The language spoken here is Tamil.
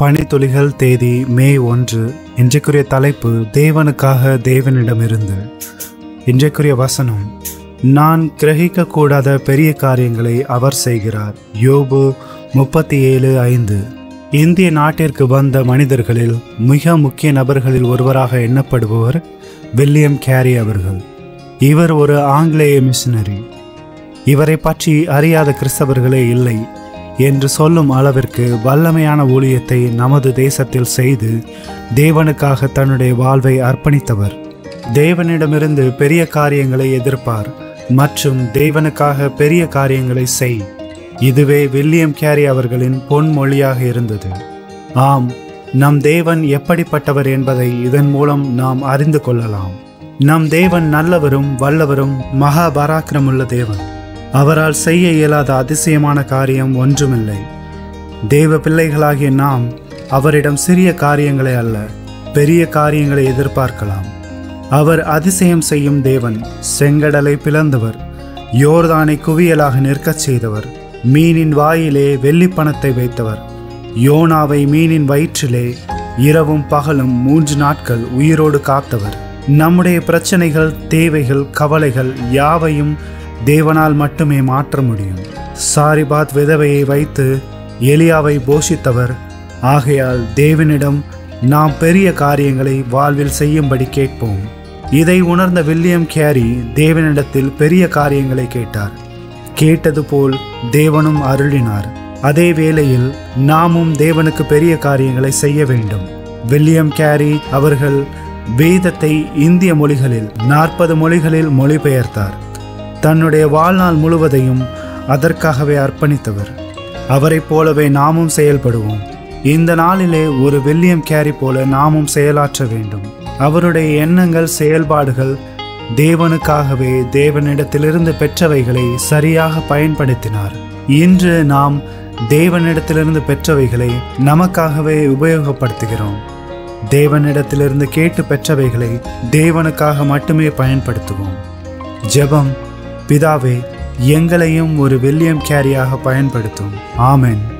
பனித்துளிகள் தேதி மே ஒன்று. இன்றைக்குரிய தலைப்பு தேவனுக்காக தேவனிடமிருந்து. இன்றைக்குரிய வசனம் நான் கிரகிக்கக்கூடாத பெரிய காரியங்களை அவர் செய்கிறார். யோபு முப்பத்தி ஏழு ஐந்து. இந்திய நாட்டிற்கு வந்த மனிதர்களில் மிக முக்கிய நபர்களில் ஒருவராக எண்ணப்படுபவர் வில்லியம் கேரி அவர்கள். இவர் ஒரு ஆங்கிலேய மிஷினரி. இவரை பற்றி அறியாத கிறிஸ்தவர்களே இல்லை. என்று சொல்லும் அளவிற்கு வல்லமையான ஊழியத்தை நமது தேசத்தில் செய்து தேவனுக்காக தன்னுடைய வாழ்வை அர்ப்பணித்தவர். தேவனிடமிருந்து பெரிய காரியங்களை எதிர்ப்பார் மற்றும் தேவனுக்காக பெரிய காரியங்களை செய். இதுவே வில்லியம் கேரி அவர்களின் பொன்மொழியாக இருந்தது. ஆம் நம் தேவன் எப்படிப்பட்டவர் என்பதை இதன் மூலம் நாம் அறிந்து கொள்ளலாம். நம் தேவன் நல்லவரும் வல்லவரும் மகா பராக்கிரமுள்ள தேவன். அவரால் செய்ய இயலாத அதிசயமான காரியம் ஒன்றுமில்லை. தேவ பிள்ளைகளாகிய நாம் அவரிடம் சிறிய காரியங்களை அல்ல பெரிய காரியங்களை எதிர்பார்க்கலாம். அவர் அதிசயம் செய்யும் தேவன் செங்கடலை பிளந்தவர் யோர்தானை குவியலாக நிற்கச் செய்தவர் மீனின் வாயிலே வெள்ளிப்பணத்தை வைத்தவர். யோனாவை மீனின் வயிற்றிலே இரவும் பகலும் மூன்று நாட்கள் உயிரோடு காத்தவர். நம்முடைய பிரச்சனைகள் தேவைகள் கவலைகள் யாவையும் தேவனால் மட்டுமே மாற்ற முடியும். சாரிபாத் விதவையை வைத்து எலியாவை போஷித்தவர். ஆகையால் தேவனிடம் நாம் பெரிய காரியங்களை வாழ்வில் செய்யும்படி கேட்போம். இதை உணர்ந்த வில்லியம் கேரி தேவனிடத்தில் பெரிய காரியங்களை கேட்டார். கேட்டது போல் தேவனும் அருளினார். அதே வேளையில் நாமும் தேவனுக்கு பெரிய காரியங்களை செய்ய வேண்டும். வில்லியம் கேரி அவர்கள் வேதத்தை இந்திய மொழிகளில் நாற்பது மொழிகளில் மொழிபெயர்த்தார். தன்னுடைய வாழ்நாள் முழுவதையும் அதற்காகவே அர்ப்பணித்தவர். அவரைப் போலவே நாமும் செயல்படுவோம். இந்த நாளிலே ஒரு வில்லியம் கேரி போல நாமும் செயலாற்ற வேண்டும். அவருடைய எண்ணங்கள் செயல்பாடுகள் தேவனுக்காகவே தேவனிடத்திலிருந்து பெற்றவைகளை சரியாக பயன்படுத்தினார். இன்று நாம் தேவனிடத்திலிருந்து பெற்றவைகளை நமக்காகவே உபயோகப்படுத்துகிறோம். தேவனிடத்திலிருந்து கேட்டு பெற்றவைகளை தேவனுக்காக மட்டுமே பயன்படுத்துவோம். ஜெபம் பிதாவே எங்களையும் ஒரு வில்லியம் கேரியாக பயன்படுத்தும். ஆமென்.